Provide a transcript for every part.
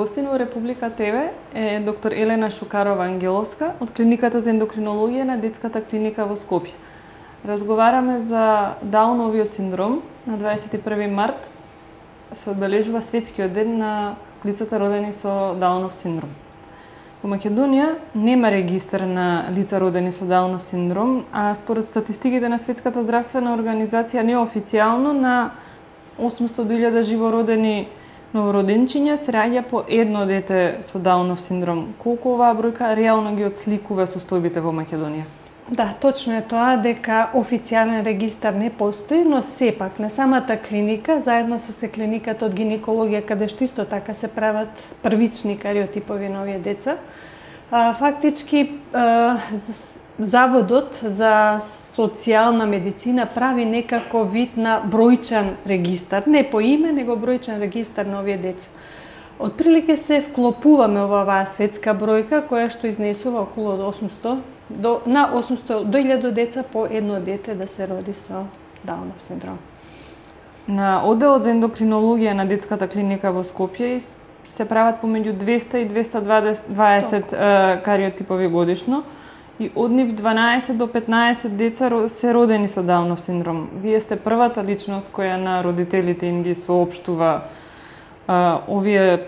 Гостин во Република ТВ е доктор Елена Шукарова Ангеловска од клиниката за ендокринологија на детската клиника во Скопје. Разговараме за Дауновиот синдром на 21 март се одбележува светскиот ден на лицата родени со Даунов синдром. Во Македонија нема регистар на лица родени со Даунов синдром, а според статистиките на Светската здравствена организација неофицијално на 800 до 1000 живородени новороденчиња се раѓа по едно дете со Даунов синдром. Колку оваа бројка реално ги отсликува состојбите во Македонија? Да, точно е тоа дека официјален регистар не постои, но сепак на самата клиника, заедно со се клиниката од гинекологија, каде што исто така се прават првични кариотипови на овие деца, фактички Заводот за социјална медицина прави некако вид на бројчан регистар, не по име, него бројчан регистар на овие деца. Отприлике се вклопуваме во оваа светска бројка која што изнесува околу 800 до на 800 до 1000 деца по едно дете да се роди со Даунов синдром. На одделот за ендокринологија на детската клиника во Скопје се прават помеѓу 200 и 220 кариотипови годишно и од нив 12 до 15 деца се родени со Даунов синдром. Вие сте првата личност која на родителите им ги соопштува а, овие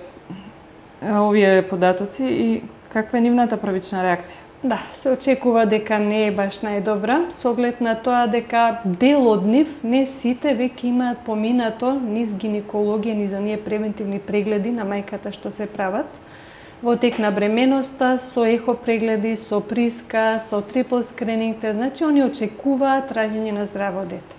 овие податоци и каква е нивната првична реакција? Да, се очекува дека не е баш најдобра, со оглед на тоа дека дел од нив, не сите, веќе имаат поминато низ гинекологија, низ оние превентивни прегледи на мајката што се прават во тек на бременоста, со ехо прегледи, со приска, со трипл скрининг, значи они очекуваат раѓање на здраво дете.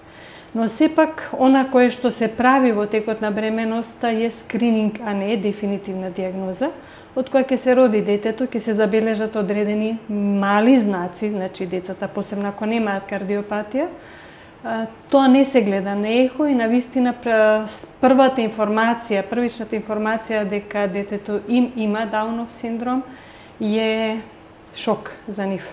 Но сепак, она кое што се прави во текот на бременоста е скрининг, а не е дефинитивна диагноза, од која ќе се роди детето, ќе се забележат одредени мали знаци, значи децата, посебно ако немаат кардиопатија, Тоа не се гледа на ехо и на вистина првата информација, првичната информација дека детето им има Даунов синдром е шок за нив.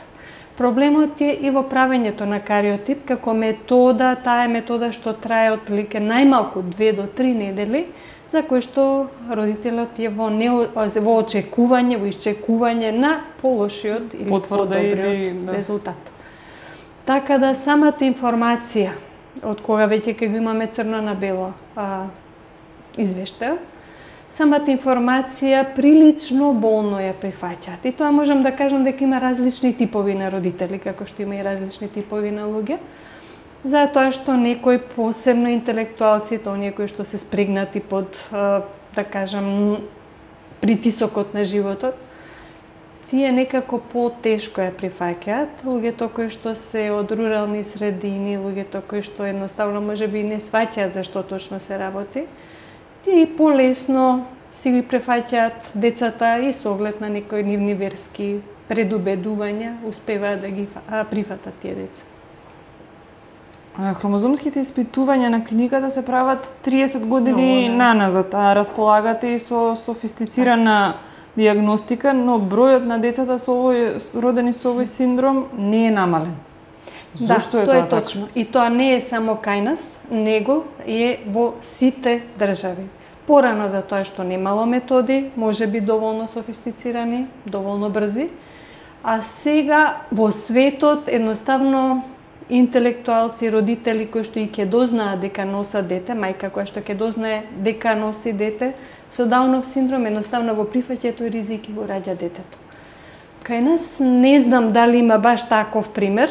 Проблемот е и во правењето на кариотип како метода, таа е метода што трае отприлike најмалку 2 до 3 недели, за кој што родителот е во, не, во очекување, во исчекување на полошиот или подобриот да. резултат. Така да самата информација, од кога веќе ќе го имаме црно на бело а, извештај, самата информација прилично болно ја прифаќаат. И тоа можам да кажам дека има различни типови на родители, како што има и различни типови на луѓе. Затоа што некои посебно интелектуалци, тоа оние кои што се спрегнати под, да кажам, притисокот на животот, тие некако по-тешко ја прифаќаат. Луѓето кои што се од рурални средини, луѓето кои што едноставно може би не сваќаат за што точно се работи, тие полесно си ги префаќаат децата и со оглед на некои нивни верски предубедувања успеваат да ги прифатат тие деца. Хромозомските испитувања на клиниката се прават 30 години да. наназад, а располагате и со софистицирана диагностика, но бројот на децата со овој родени со овој синдром не е намален. Да, Зошто да, е тоа, тоа е така? точно. И тоа не е само кај нас, него е во сите држави. Порано за тоа што немало методи, може би доволно софистицирани, доволно брзи, а сега во светот едноставно интелектуалци, родители кои што и ќе дознаат дека носат дете, мајка која што ќе дознае дека носи дете со Даунов синдром, едноставно го прифаќа тој ризик и го раѓа детето. Кај нас не знам дали има баш таков пример.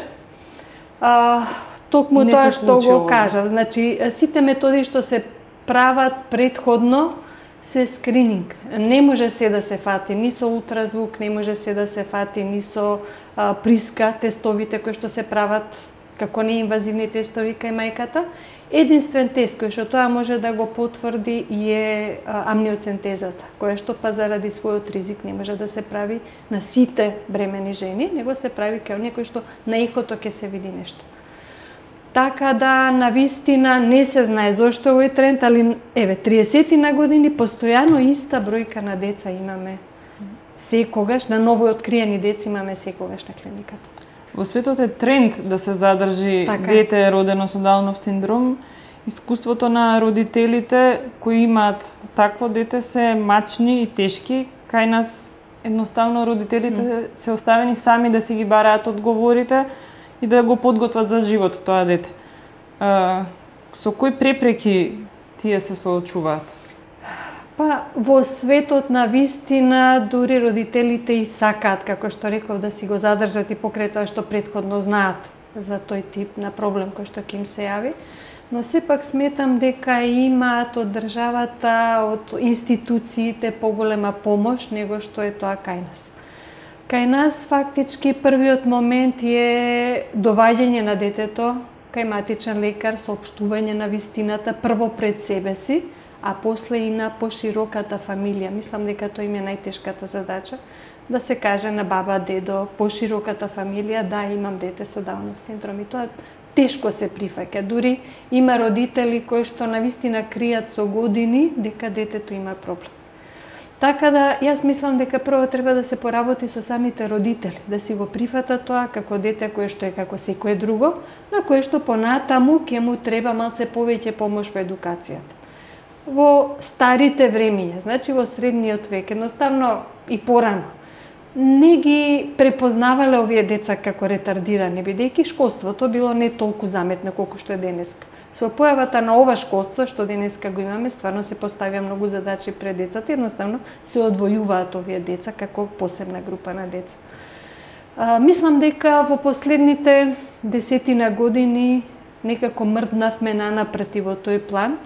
А, токму не тоа што го кажав, значи сите методи што се прават предходно се скрининг. Не може се да се фати ни со ултразвук, не може се да се фати ни со а, приска, тестовите кои што се прават како неинвазивни тестови кај мајката. Единствен тест кој што тоа може да го потврди е амниоцентезата, која што па заради својот ризик не може да се прави на сите бремени жени, него се прави кај некој што на ехото ќе се види нешто. Така да, на вистина, не се знае зошто овој тренд, али, еве, 30 на години, постојано иста бројка на деца имаме. Секогаш, на ново откриени деца имаме секогаш на клиниката. Во светот е тренд да се задржи така. дете родено со Даунов синдром искуството на родителите кои имаат такво дете се мачни и тешки. Кај нас едноставно родителите mm. се оставени сами да си ги бараат одговорите и да го подготват за живот тоа дете. А, со кои препреки тие се соочуваат? Па во светот на вистина дури родителите и сакаат, како што реков, да си го задржат и покрај тоа што предходно знаат за тој тип на проблем кој што ќе им се јави. Но сепак сметам дека имаат од државата, од институциите поголема помош него што е тоа кај нас. Кај нас фактички првиот момент е доваѓање на детето кај матичен лекар, соопштување на вистината прво пред себе си, а после и на пошироката фамилија. Мислам дека тоа им е најтешката задача, да се каже на баба, дедо, пошироката фамилија, да, имам дете со Даунов синдром и тоа тешко се прифаќа. Дури има родители кои што на вистина кријат со години дека детето има проблем. Така да, јас мислам дека прво треба да се поработи со самите родители, да си го прифата тоа како дете кое што е како секое друго, на кое што понатаму ќе му треба малце повеќе помош во едукацијата. Во старите времиња, значи во средниот век, едноставно и порано, не ги препознавале овие деца како ретардирани, бидејќи школството било не толку заметно колку што е денеска. Со појавата на ова школство што денеска го имаме, стварно се поставија многу задачи пред децата, едноставно се одвојуваат овие деца како посебна група на деца. А, мислам дека во последните десетина години некако мрднавме на напрети во тој план,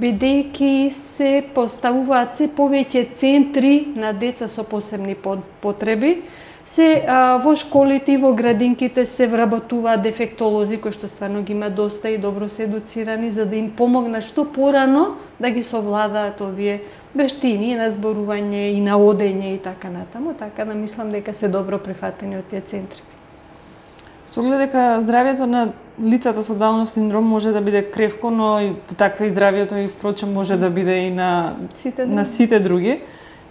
бидејќи се поставуваат се повеќе центри на деца со посебни потреби, се а, во школите и во градинките се вработуваат дефектолози кои што стварно ги има доста и добро се едуцирани за да им помогнат што порано да ги совладаат овие вештини на зборување и на одење и така натаму, така да мислам дека се добро прифатени од тие центри. Со оглед дека здравјето на лицата со Даунов синдром може да биде кревко, но и така и здравјето и впрочем може да биде и на сите на сите други.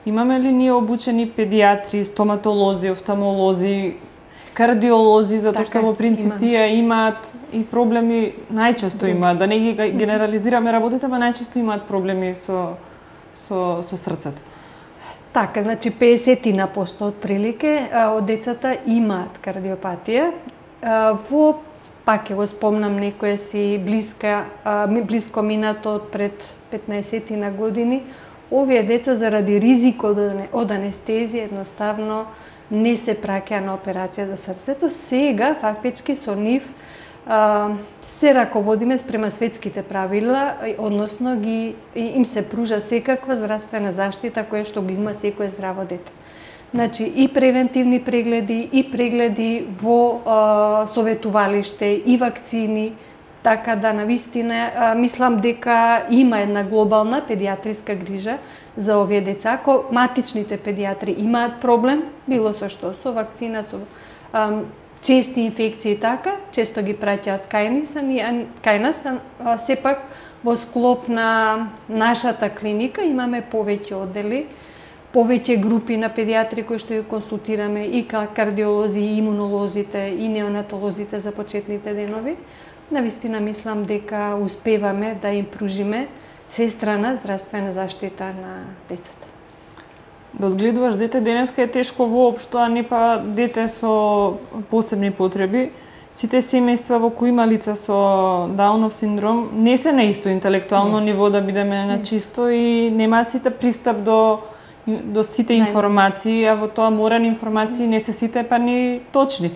Имаме ли ние обучени педиатри, стоматолози, офталмолози, кардиолози, затоа што така, во принцип има. тие имаат и проблеми, најчесто имаат, да не ги генерализираме работите, но најчесто имаат проблеми со, со, со срцето. Така, значи 50 на посто од прилике од децата имаат кардиопатија. Во пак ќе го спомнам некоја си блиска, блиско минато од пред 15 на години, овие деца заради ризикот од анестезија едноставно не се праќа на операција за срцето. Сега, фактички, со нив се раководиме спрема светските правила, односно ги, им се пружа секаква здравствена заштита која што ги има секое здраво дете. Значи и превентивни прегледи, и прегледи во а, советувалиште, и вакцини, Така да, на вистина, мислам дека има една глобална педиатриска грижа за овие деца. Ако матичните педиатри имаат проблем, било со што, со вакцина, со а, чести инфекции така, често ги праќаат кај нас, кај нас, а, сепак во склоп на нашата клиника имаме повеќе одели, повеќе групи на педиатри кои што ја консултираме и кардиолози, и имунолозите, и неонатолозите за почетните денови навистина мислам дека успеваме да им пружиме сестрана здравствена заштита на децата. Да одгледуваш дете денеска е тешко воопшто, а не па дете со посебни потреби. Сите семејства во кои има лица со Даунов синдром не се на исто интелектуално yes. ниво да бидеме на чисто и немаат сите пристап до до сите информации, а во тоа морани информации не се сите па ни точни.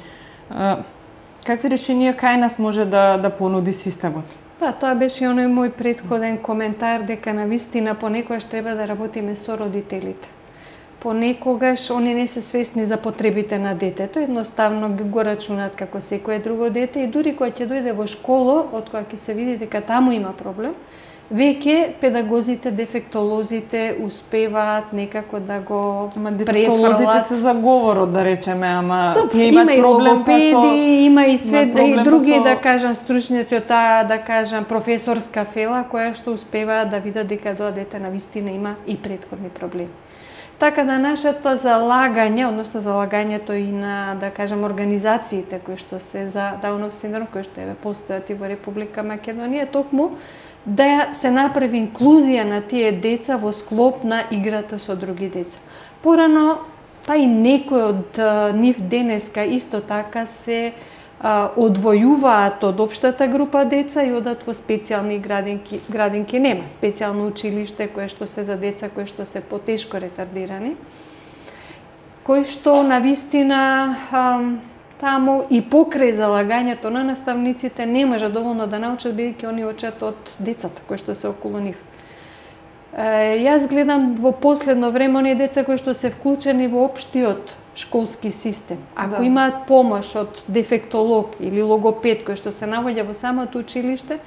Какви решенија кај нас може да, да понуди системот? Па, тоа беше оној мој предходен коментар дека на вистина понекогаш треба да работиме со родителите. Понекогаш они не се свесни за потребите на детето, едноставно го рачунат како секое друго дете и дури кога ќе дојде во школа, од кога ќе се види дека таму има проблем, веќе педагозите, дефектолозите успеваат некако да го ама дефектолозите се за говорот, да речеме, ама Топ, тие имаат има и логопеди, па со... има и свет и други со... да кажам стручници од таа да кажам професорска фела која што успеваат да видат дека тоа дете на вистина има и предходни проблеми. Така да нашето залагање, односно залагањето и на, да кажам, организациите кои што се за Даунов синдром, кои што еве постојат и во Република Македонија, токму да се направи инклузија на тие деца во склоп на играта со други деца. Порано, па и некој од нив денеска исто така се а, одвојуваат од општата група деца и одат во специјални градинки, градинки нема, специјално училиште кое што се за деца кои што се потешко ретардирани, кои што на вистина таму и покрај залагањето на наставниците не може доволно да научат бидејќи они учат од децата кои што се околу нив. Е, јас гледам во последно време оние деца кои што се вклучени во општиот школски систем. Ако да. имаат помош од дефектолог или логопед кој што се наоѓа во самото училиште,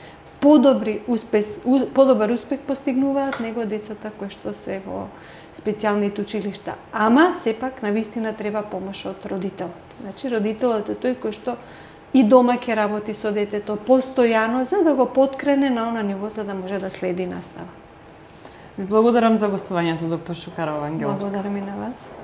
подобри успех, подобар успех постигнуваат него децата кои што се во специјалните училишта. Ама, сепак, на вистина треба помош од родителот. Значи, родителот е тој кој што и дома ќе работи со детето постојано за да го подкрене на она ниво за да може да следи настава. Ви благодарам за гостувањето, доктор Шукарова Ангеловска. Благодарам и на вас.